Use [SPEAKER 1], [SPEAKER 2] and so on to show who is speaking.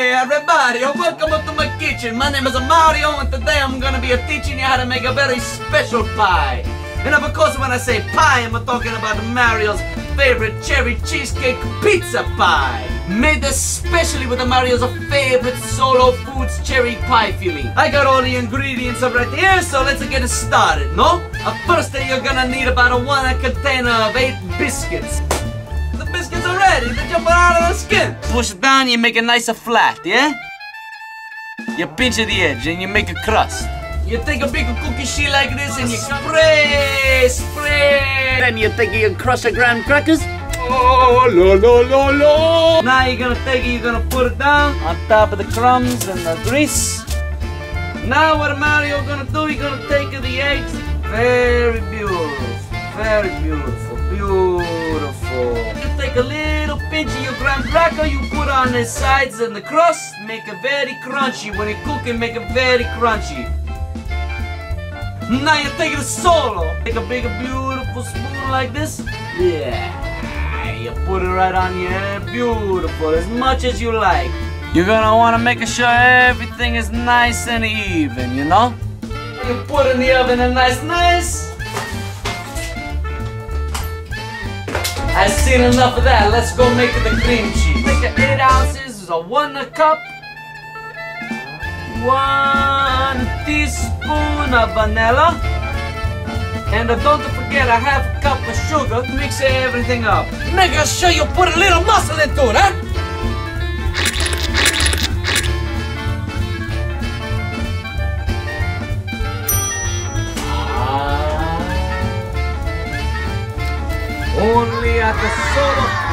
[SPEAKER 1] Hey everybody, welcome up to my kitchen. My name is Mario and today I'm gonna be teaching you how to make a very special pie. And of course when I say pie, I'm talking about Mario's favorite cherry cheesecake pizza pie. Made especially with Mario's favorite Solo Foods cherry pie filling. I got all the ingredients right here, so let's get it started, no? First you're gonna need about a one container of eight biscuits. The biscuits are ready, they jump out of the skin. Push it down, you make it nice and flat, yeah? You pinch at the edge and you make a crust. You take a big cookie sheet like this and you spray, spray. Then you take your crush of graham crackers. Oh, lo, lo, lo, lo. Now you're gonna take it, you're gonna put it down on top of the crumbs and the grease. Now what Mario gonna do, you're gonna take the eggs. Very beautiful, very beautiful, beautiful. Take a little pinch of your graham cracker, you put on the sides and the crust, make it very crunchy. When you cook it, make it very crunchy. Now you take it solo. Take a big, beautiful spoon like this. Yeah. You put it right on here. Beautiful. As much as you like. You're gonna wanna make sure everything is nice and even, you know? You put it in the oven and nice, nice. I've seen enough of that. Let's go make the cream cheese. Take the 8 ounces a one cup. One teaspoon of vanilla. And uh, don't forget a half cup of sugar. Mix everything up. Make sure you put a little muscle into it, huh? Only at the solo